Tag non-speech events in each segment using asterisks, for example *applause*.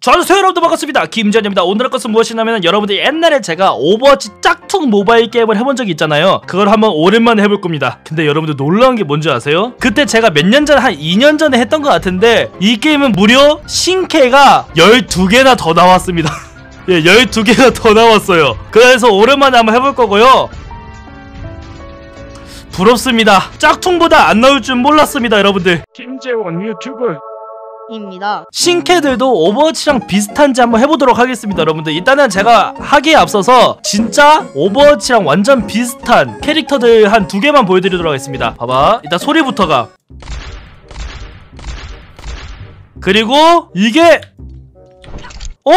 저는 여러분들 반갑습니다. 김전입니다. 오늘 할 것은 무엇이냐면 여러분들 옛날에 제가 오버워치 짝퉁 모바일 게임을 해본 적이 있잖아요. 그걸 한번 오랜만에 해볼 겁니다. 근데 여러분들 놀라운 게 뭔지 아세요? 그때 제가 몇 년 전에 한 2년 전에 했던 것 같은데 이 게임은 무려 신캐가 12개나 더 나왔습니다. *laughs* 예 12개가 더 나왔어요. 그래서 오랜만에 한번 해볼 거고요. 부럽습니다. 짝퉁보다 안 나올 줄 몰랐습니다 여러분들. 김재원 유튜브 입니다. 신캐들도 오버워치랑 비슷한지 한번 해보도록 하겠습니다 여러분들. 일단은 제가 하기에 앞서서 진짜 오버워치랑 완전 비슷한 캐릭터들 한 두 개만 보여드리도록 하겠습니다. 봐봐. 일단 소리부터가. 그리고 이게 어?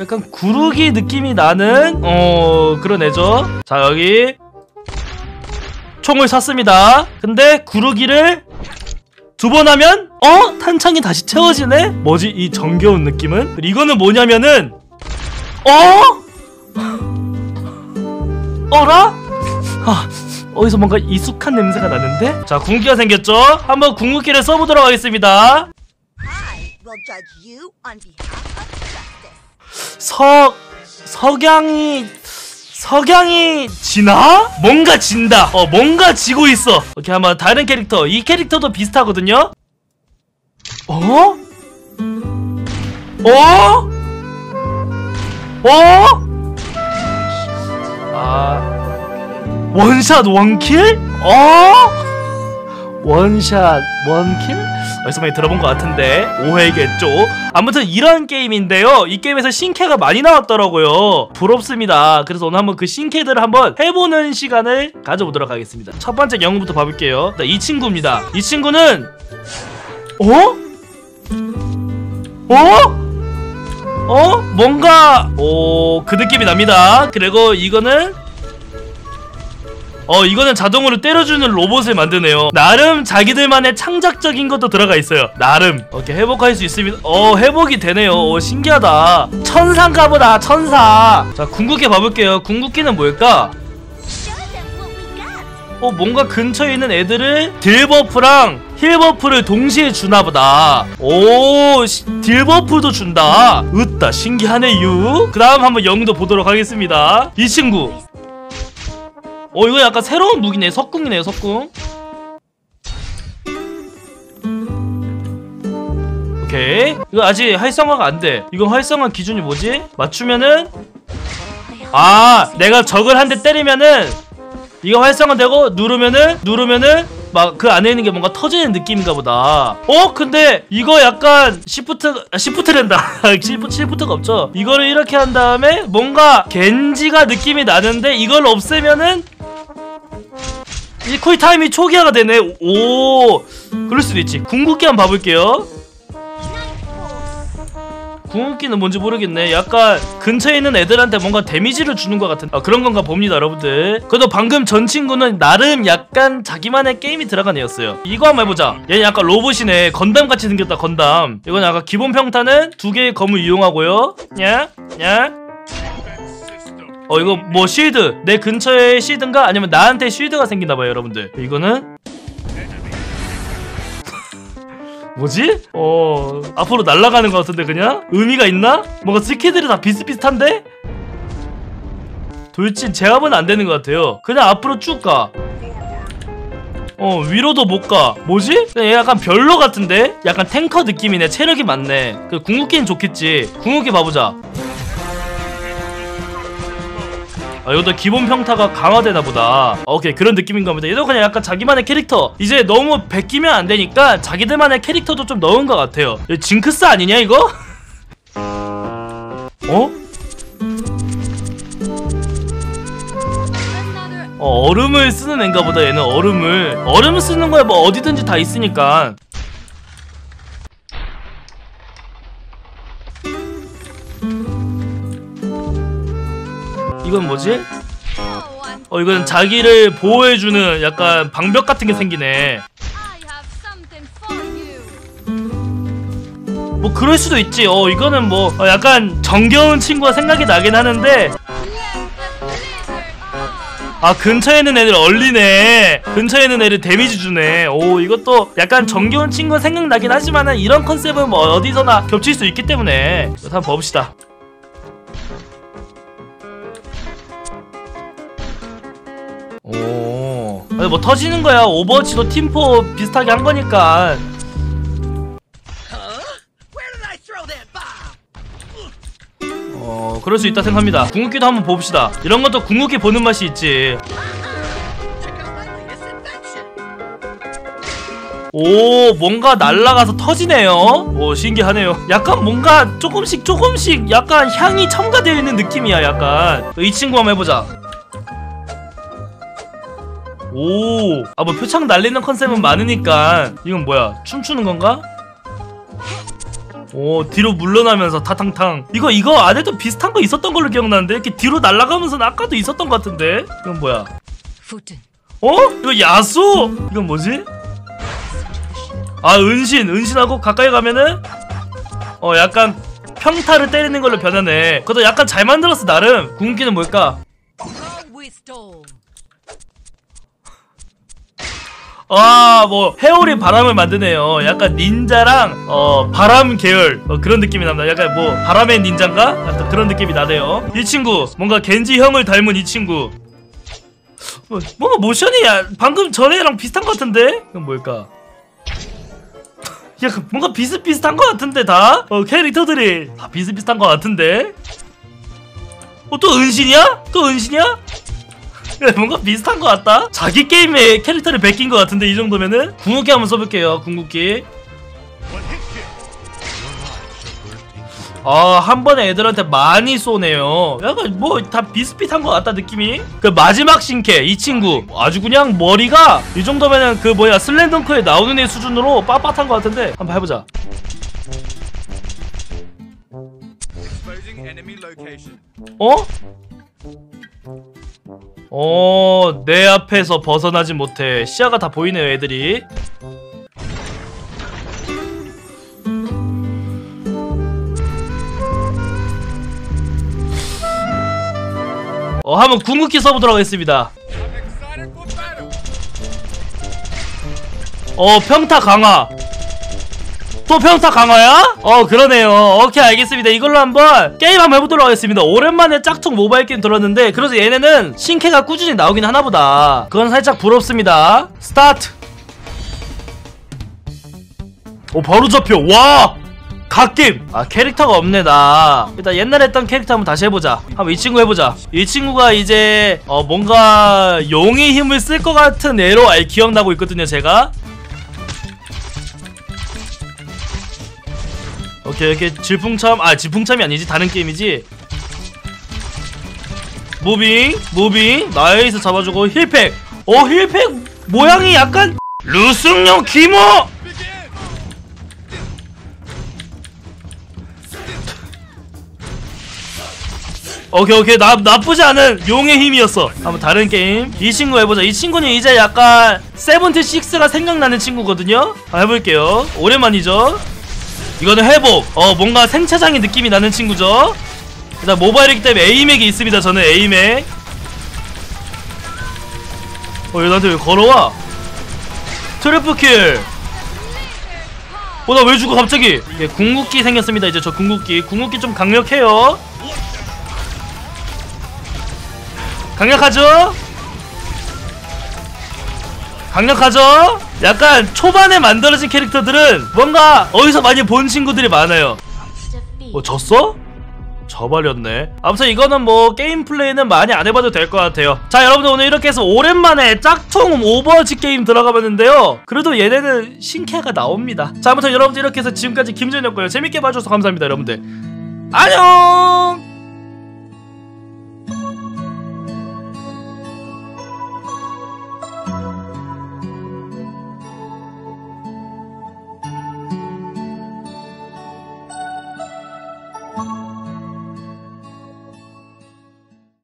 약간 구르기 느낌이 나는 어 그런 애죠? 자 여기 총을 쐈습니다. 근데 구르기를 두 번 하면 어? 탄창이 다시 채워지네? 뭐지 이 정겨운 느낌은? 이거는 뭐냐면은 어? 어라? 아 어디서 뭔가 익숙한 냄새가 나는데? 자 궁극기가 생겼죠? 한번 궁극기를 써보도록 하겠습니다. 석 석양이 석양이 지나? 뭔가 진다. 어 뭔가 지고 있어. 오케이 한번 다른 캐릭터. 이 캐릭터도 비슷하거든요. 어? 어? 어? 아 원샷 원킬? 어? 원샷 원킬? 어디서 많이 들어본 것 같은데 오해겠죠? 아무튼 이런 게임인데요 이 게임에서 신캐가 많이 나왔더라고요 부럽습니다 그래서 오늘 한번 그 신캐들을 한번 해보는 시간을 가져보도록 하겠습니다 첫 번째 영웅부터 봐볼게요 이 친구입니다 이 친구는 어? 어? 어? 뭔가 오 그 느낌이 납니다. 그리고 이거는 어 이거는 자동으로 때려주는 로봇을 만드네요. 나름 자기들만의 창작적인 것도 들어가 있어요. 나름. 오케이 회복할 수 있습니다. 어 회복이 되네요. 오 신기하다. 천사인가 보다 천사. 자 궁극기 봐볼게요. 궁극기는 뭘까 어 뭔가 근처에 있는 애들을 딜버프랑 힐버프를 동시에 주나보다. 오 시- deal buff도 준다. 으따 신기하네요 그 다음 한번 영도 보도록 하겠습니다. 이 친구. 어 이거 약간 새로운 무기네. 석궁이네요 석궁. 오케이. 이거 아직 활성화가 안돼. 이건 활성화 기준이 뭐지? 맞추면은? 아 내가 적을 한 대 때리면은 이거 활성화되고 누르면은 누르면은 막 그 안에 있는 게 뭔가 터지는 느낌인가 보다. 어? 근데 이거 약간 시프트 아, 시프트랜다. *laughs* 시프 시프트가 없죠. 이거를 이렇게 한 다음에 뭔가 겐지가 느낌이 나는데 이걸 없애면은 이 cool time이 초기화가 되네. 오, 그럴 수도 있지. 궁극기 한번 봐볼게요. 궁극기는 뭔지 모르겠네. 약간 근처에 있는 애들한테 뭔가 데미지를 주는 것 같은 아, 그런 건가 봅니다, 여러분들. 그래도 방금 전 친구는 나름 약간 자기만의 게임이 들어간 애였어요. 이거 한번 해보자. 얘 약간 로봇이네. 건담 같이 생겼다, 건담. 이건 약간 기본 평타는 두 개의 검을 이용하고요. 냐, 냐. 어 이거 뭐 쉴드 내 근처에 쉴드인가 아니면 나한테 쉴드가 생긴다봐요 여러분들 이거는 뭐지? 어 앞으로 날아가는 것 같은데 그냥 의미가 있나? 뭔가 스킬들이 다 비슷비슷한데? 돌진 제압은 안 되는 것 같아요 그냥 앞으로 쭉가 어 위로도 못가 뭐지? 얘 약간 별로 같은데? 약간 탱커 느낌이네 체력이 많네 그 궁극기는 좋겠지 궁극기 봐보자 아, 이것도 기본 평타가 강화되나 보다. 오케이, 그런 느낌인가 보다. 얘도 그냥 약간 자기만의 캐릭터. 이제 너무 베끼면 안 되니까 자기들만의 캐릭터도 좀 넣은 것 같아요. 징크스 아니냐, 이거? *laughs* 어? 어, 얼음을 쓰는 애인가 보다, 얘는 얼음을. 얼음 쓰는 거야, 뭐 어디든지 다 있으니까. 이건 뭐지? 어 이건 자기를 보호해주는 약간 방벽 같은 게 생기네. 뭐 그럴 수도 있지 어 이거는 뭐 어, 약간 정겨운 친구가 생각이 나긴 하는데. 아 근처에 있는 애들 얼리네 근처에 있는 애들 damage 주네 오 이것도 약간 정겨운 친구 생각나긴 하지만은 이런 컨셉은 뭐 어디서나 겹칠 수 있기 때문에 한번 봅시다 오. 아니 뭐 터지는 거야. 오버워치도 팀포 비슷하게 한 거니까? 어 그럴 수 있다 생각합니다. 궁극기도 한번 봅시다. 이런 것도 궁극기 보는 맛이 있지. 오 뭔가 날아가서 터지네요. 오 신기하네요. 약간 뭔가 조금씩 조금씩 약간 향이 첨가되어 있는 느낌이야 약간. 이 친구 한번 해보자 오 아 뭐 표창 날리는 컨셉은 많으니까 이건 뭐야 춤추는 건가? 오 뒤로 물러나면서 타탕탕 이거 이거 안에도 비슷한 거 있었던 걸로 기억나는데 이렇게 뒤로 날아가면서 아까도 있었던 것 같은데 이건 뭐야. 어? 이거 야수? 이건 뭐지? 아 은신 은신하고 가까이 가면은 어 약간 평타를 때리는 걸로 변하네 그것도 약간 잘 만들었어 나름 궁기는 뭘까? 아뭐 해오리 바람을 만드네요 약간 닌자랑 어 바람 계열 어, 그런 느낌이 납니다 약간 뭐 바람의 닌자인가? 약간 그런 느낌이 나네요 이 친구 뭔가 겐지 형을 닮은 이 친구 뭐, 뭔가 모션이 야, 방금 전에랑 비슷한 것 같은데? 이건 뭘까? *laughs* 약간 뭔가 비슷비슷한 것 같은데 다? 어 캐릭터들이 다 비슷비슷한 것 같은데? 어 또 은신이야? 또 은신이야? 뭔가 비슷한 것 같다? 자기 게임에 캐릭터를 베낀 것 같은데 이 정도면은? 궁극기 한번 써볼게요 궁극기 아, 한 번에 애들한테 많이 쏘네요. 약간 뭐 다 비슷비슷한 것 같다 느낌이. 그 마지막 신캐 이 친구 아주 그냥 머리가 이 정도면은 그 뭐야 슬램덩크에 나오는 애 수준으로 빳빳한 것 같은데 한번 해보자. 어? 어, 내 앞에서 벗어나지 못해. 시야가 다 보이네요, 애들이. 어, 한번 궁극기 써보도록 하겠습니다. 어, 평타 강화. 또 평타 강화야? 어, 그러네요. 오케이, 알겠습니다. 이걸로 한번 게임 한번 해보도록 하겠습니다. 오랜만에 짝퉁 모바일 게임 들었는데, 그래서 얘네는 신캐가 꾸준히 나오긴 하나보다. 그건 살짝 부럽습니다. 스타트! 오, 바로 잡혀. 와! 갓김! 아, 캐릭터가 없네, 나. 일단 옛날에 했던 캐릭터 한번 다시 해보자. 한번 이 친구 해보자. 이 친구가 이제, 어, 뭔가 용의 힘을 쓸 것 같은 애로 알 기억나고 있거든요, 제가. 오케이 이렇게 질풍참 아 질풍참이 아니지. 다른 게임이지? moving moving. Nice 잡아주고 heal pack. 어 힐팩 모양이 약간 루승용 기모 오케이 오케이. 나, 나쁘지 않은 용의 힘이었어. 한번 다른 게임. 이 친구 해보자. 이 친구는 이제 약간 세븐틴 식스가 생각나는 친구거든요? 한번 해볼게요. 오랜만이죠 이거는 회복. 어 뭔가 생차장의 느낌이 나는 친구죠? 일단 모바일이기 때문에 에이맥이 있습니다 저는 에이맥 어얘 나한테 왜 걸어와? Triple kill! 어 나 왜 죽어 갑자기? 예, 궁극기 생겼습니다 이제 저 궁극기. 궁극기 좀 강력해요. 강력하죠? 강력하죠? 약간 초반에 만들어진 캐릭터들은 뭔가 어디서 많이 본 친구들이 많아요. 뭐 졌어? 져버렸네. 아무튼 이거는 뭐 게임 플레이는 많이 안 해봐도 될 것 같아요. 자 여러분들 오늘 이렇게 해서 오랜만에 짝퉁 오버워치 게임 들어가봤는데요. 그래도 얘네는 신캐가 나옵니다. 자 아무튼 여러분들 이렇게 해서 지금까지 김준이었고요. 재밌게 봐주셔서 감사합니다 여러분들. 안녕